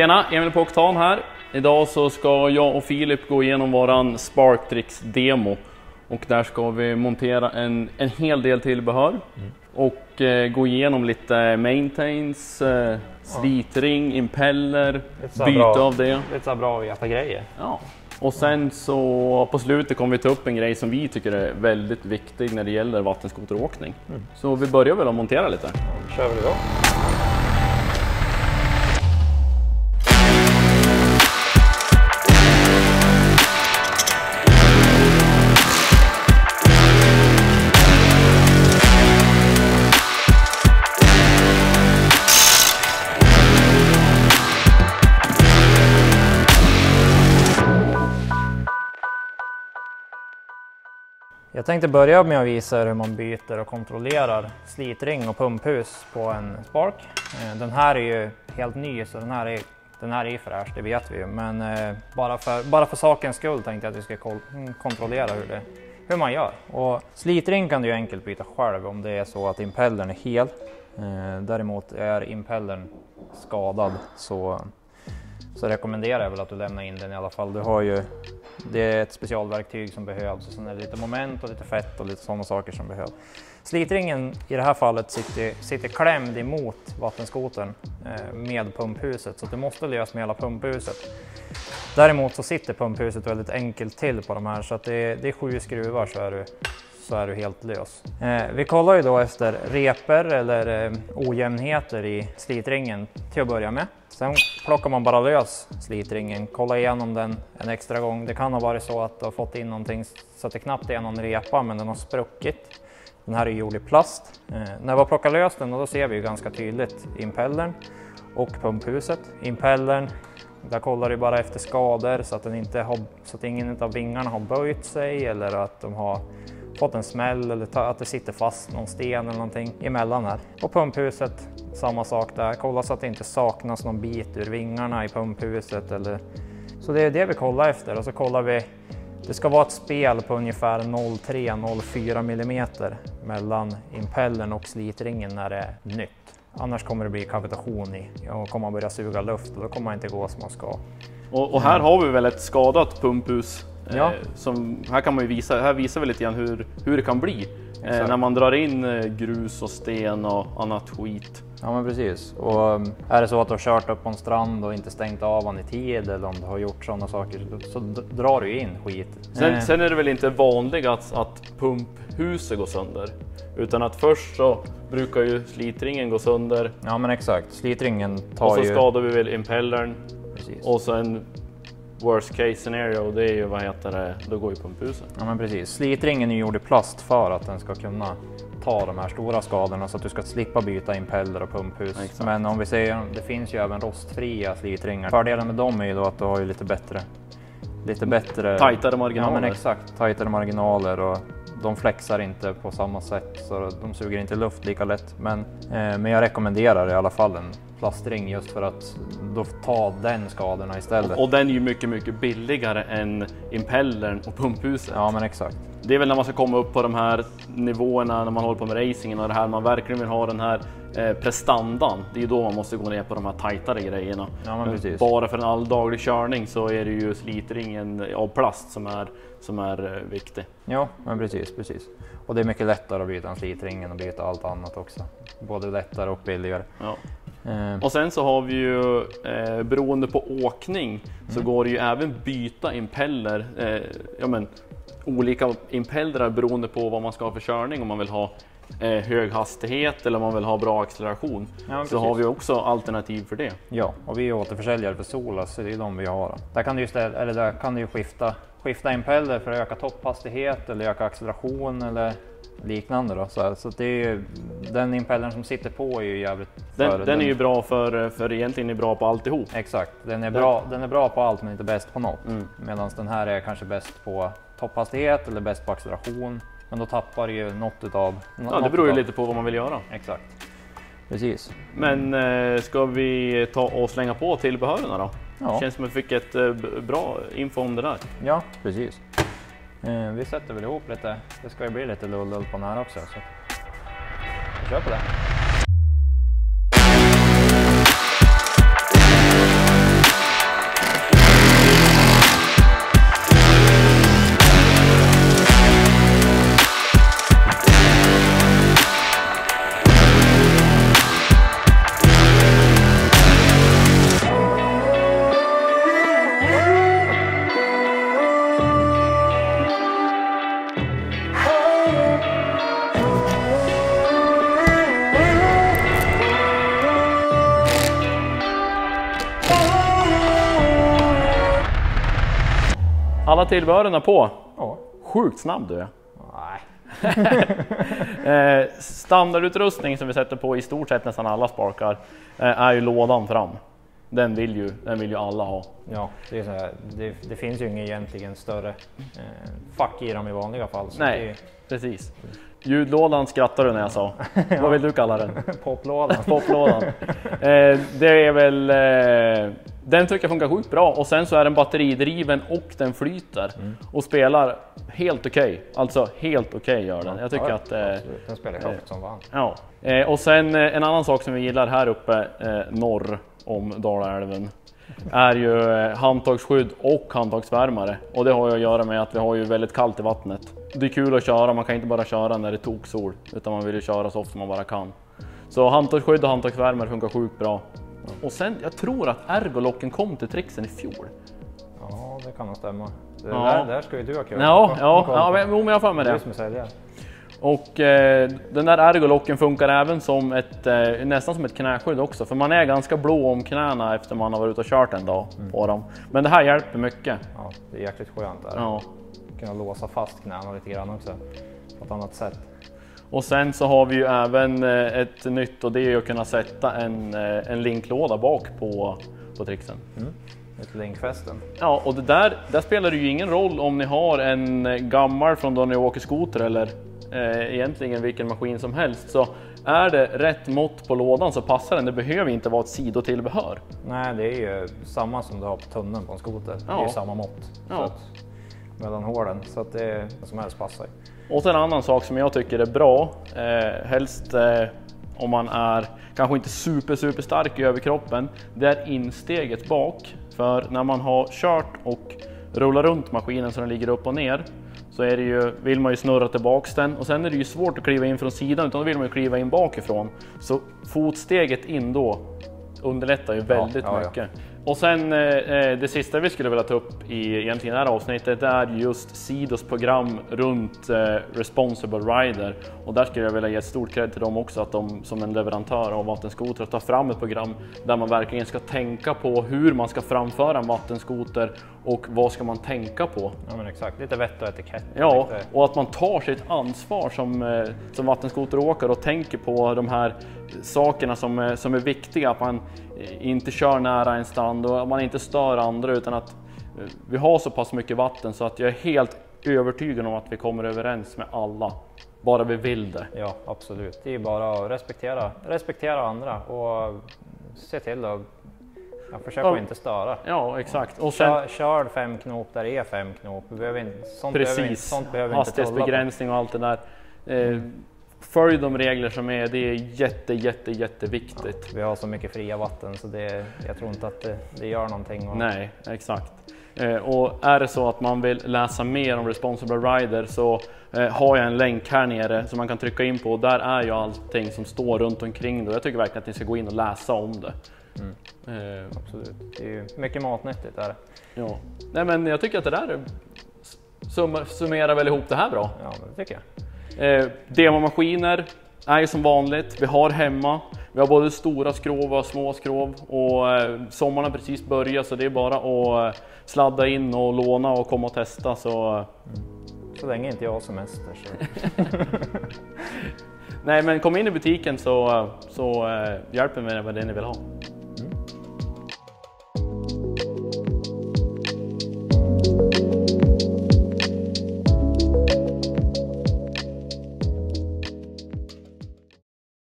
Tjena, Emil på Oktan här. Idag så ska jag och Filip gå igenom våran Sparktrix-demo. Och där ska vi montera en, en hel del tillbehör. Mm. Och eh, gå igenom lite maintains, eh, slitring, impeller, byte bra, av det. Lite så bra att veta grejer. Ja. Och sen så på slutet kommer vi ta upp en grej som vi tycker är väldigt viktig när det gäller vattenskoteråkning. Mm. Så vi börjar väl att montera lite. Ja, kör vi då. Jag tänkte börja med att visa hur man byter och kontrollerar slitring och pumphus på en Spark. Eh, den här är ju helt ny så den här är, den här är fräsch, det vet vi ju. Men eh, bara för, bara för sakens skull tänkte jag att vi ska mm, kontrollera hur, det, hur man gör. Och slitring kan du ju enkelt byta själv om det är så att impellern är hel. Eh, däremot är impellern skadad så, så rekommenderar jag väl att du lämnar in den i alla fall. Du har ju det är ett specialverktyg som behövs och sen är det lite moment och lite fett och lite sådana saker som behövs. Slitringen i det här fallet sitter, sitter klämd emot vattenskotern eh, med pumphuset så det måste lösas med hela pumphuset. Däremot så sitter pumphuset väldigt enkelt till på de här så att det är, det är sju skruvar så är du, så är du helt lös. Eh, vi kollar ju då efter reper eller eh, ojämnheter i slitringen till att börja med. Sen plockar man bara lös slitringen, kollar igenom den en extra gång. Det kan ha varit så att du har fått in någonting så att det knappt är någon repa men den har spruckit. Den här är gjord i plast. Eh, när vi har plockat lös den då ser vi ju ganska tydligt impellern och pumphuset. Impellern, där kollar du bara efter skador så att, den inte har, så att ingen av vingarna har böjt sig eller att de har fått en smäll eller att det sitter fast någon sten eller någonting emellan här. Och pumphuset, samma sak där. Kolla så att det inte saknas någon bit ur vingarna i pumphuset. Eller... Så det är det vi kollar efter och så kollar vi det ska vara ett spel på ungefär 0,3-0,4 mm mellan impellern och slitringen när det är nytt. Annars kommer det bli kavitation i och kommer man börja suga luft och då kommer man inte gå som man ska. Och, och här har vi väl ett skadat pumphus Ja. Eh, som, här kan man ju visa, här visar vi lite grann hur, hur det kan bli eh, när man drar in eh, grus och sten och annat skit. Ja men precis. Och är det så att du har kört upp på en strand och inte stängt av den i tid eller om du har gjort sådana saker så drar du in skit. Sen, eh. sen är det väl inte vanligt att, att pumphuset går sönder utan att först så brukar ju slitringen gå sönder. Ja men exakt, slitringen tar ju... Och så ju... skadar vi väl impellern Precis. och sen worst case scenario, det är ju vad heter det, då går ju pumphuset. Ja men precis. Slitringen är gjord i plast för att den ska kunna ta de här stora skadorna så att du ska slippa byta impeller och pumphus. Exakt. Men om vi säger, det finns ju även rostfria slitringar. Fördelen med dem är ju då att du har ju lite bättre lite bättre... Tajtare marginaler. Ja men exakt, tajtare marginaler och de flexar inte på samma sätt så de suger inte luft lika lätt. Men, eh, men jag rekommenderar i alla fall en plastring just för att då ta den skadorna istället. Och, och den är ju mycket, mycket billigare än impellern och pumphuset. Ja, men exakt. Det är väl när man ska komma upp på de här nivåerna när man håller på med racingen och det här man verkligen vill ha den här eh, prestandan. Det är ju då man måste gå ner på de här tajtare grejerna. Ja, men precis. Bara för en alldaglig körning så är det ju slitringen av plast som är, som är eh, viktig. Ja, men precis, precis. Och det är mycket lättare att byta en slitring än att byta allt annat också. Både lättare och billigare. Ja. Eh. Och sen så har vi ju eh, beroende på åkning mm. så går det ju även byta impeller, eh, ja, men, olika impellrar beroende på vad man ska ha för körning om man vill ha eh, hög hastighet eller om man vill ha bra acceleration. Ja, så har vi också alternativ för det. Ja, och vi är återförsäljare för Solas, så det är de vi har. Där kan du, ställa, eller där kan du skifta, skifta impeller för att öka topphastighet eller öka acceleration eller liknande då. Så, så det är ju, den impellern som sitter på är ju jävligt... Den, den, den är ju bra för, för egentligen är bra på alltihop. Exakt, den är, bra, den är bra på allt men inte bäst på något. Mm. Medan den här är kanske bäst på topphastighet eller bäst på acceleration. Men då tappar du ju något utav... Ja, det beror ju lite på vad man vill göra. Exakt. Precis. Men eh, ska vi ta och slänga på tillbehören då? Ja. Känns som att vi fick ett eh, bra info om det där. Ja, precis. Eh, vi sätter väl ihop lite, det ska ju bli lite lull på den här också. Så vi kör på det. Alla tillbehören på. Ja. Sjukt snabb du är. Nej. Eh, standardutrustning som vi sätter på i stort sett nästan alla sparkar eh, är ju lådan fram. Den vill ju, den vill ju alla ha. Ja, det, är så här, det, det finns ju ingen egentligen större eh, fack i dem i vanliga fall. Så Nej, precis. Ljudlådan skrattar du när jag sa. Vad vill du kalla den? Är poplådan. Poplådan. Eh, det är väl... Eh, den tycker jag funkar sjukt bra och sen så är den batteridriven och den flyter och spelar helt okej. Alltså helt okej gör den. Jag tycker Ja, att... Eh, absolut. Den spelar högt som fan. Ja, eh, och sen eh, en annan sak som vi gillar här uppe eh, norr om Dalälven är ju eh, handtagsskydd och handtagsvärmare. Och det har ju att göra med att vi har ju väldigt kallt i vattnet. Det är kul att köra, man kan inte bara köra när det är toksol, utan man vill ju köra så ofta man bara kan. Så handtagsskydd och handtagsvärmare funkar sjukt bra. Och sen, jag tror att ergolocken kom till trixen i fjol. Ja, det kan nog stämma. Det Ja. där, där ska ju du ha kul. Ja, ja, ja men, men jag har för mig Det du som är säljare. Och eh, den där ergolocken funkar även som ett, eh, nästan som ett knäskydd också, för man är ganska blå om knäna efter man har varit ute och kört en dag på dem. Men det här hjälper mycket. Ja, det är jäkligt skönt där. Ja. Kunna låsa fast knäna lite grann också. På ett annat sätt. Och sen så har vi ju även eh, ett nytt och det är att kunna sätta en, eh, en linklåda bak på, på trixen. Lite linkfästen. Ja, och det där, där spelar det ju ingen roll om ni har en eh, gammal från då ni åker skoter eller eh, egentligen vilken maskin som helst. Så är det rätt mått på lådan så passar den. Det behöver inte vara ett sidotillbehör. Nej, det är ju samma som du har på tunneln på en skoter. Det är Ja. ju samma mått. Ja. Att, mellan hålen. Så att det som helst passar. Och en annan sak som jag tycker är bra, eh, helst eh, om man är kanske inte super, super stark i överkroppen, det är insteget bak. För när man har kört och rullar runt maskinen så den ligger upp och ner så är det ju, vill man ju snurra tillbaks den och sen är det ju svårt att kliva in från sidan utan då vill man ju kliva in bakifrån. Så fotsteget in då underlättar ju väldigt ja, ja. mycket. Och sen eh, eh, det sista vi skulle vilja ta upp i egentligen det här avsnittet det är just Sidos program runt eh, Responsible Rider. Och där skulle jag vilja ge ett stort cred till dem också att de som en leverantör av vattenskoter tar fram ett program där man verkligen ska tänka på hur man ska framföra en vattenskoter och vad ska man tänka på. Ja men exakt, lite vett och etikett. Ja, Lite- och att man tar sitt ansvar som, eh, som vattenskoteråkare och tänker på de här sakerna som, är- som är viktiga. Att man eh, inte kör nära en strand och att man inte stör andra utan att eh, vi har så pass mycket vatten så att jag är helt övertygad om att vi kommer överens med alla. Bara vi vill det. Ja, absolut. Det är bara att respektera, respektera andra och se till att ja, försöka Ja. att inte störa. Ja, exakt. Och sen, Kör, kör fem knop där det är fem knop. Vi behöver inte, sånt behöver, inte- precis, sånt behöver inte tulla på. hastighetsbegränsning och allt det där. Eh, följ de regler som är, det är jätte, jätte, jätteviktigt. Vi har så mycket fria vatten så det, jag tror inte att det, det gör någonting. Och, Nej, exakt. Eh, och är det så att man vill läsa mer om Responsible Rider så eh, har jag en länk här nere som man kan trycka in på. Där är ju allting som står runt omkring det. Jag tycker verkligen att ni ska gå in och läsa om det. Eh, Absolut. Det är ju mycket matnyttigt där. ja. Nej, men jag tycker att det där sum- summerar väl ihop det här bra. Ja, men det tycker jag. Eh, demomaskiner är ju som vanligt, vi har hemma. Vi har både stora skrov och små skrov och eh, sommaren har precis börjat så det är bara att eh, sladda in och låna och komma och testa. Så, eh, Så länge inte jag har semester så. nej men kom in i butiken så, så eh, hjälper vi er med det ni vill ha.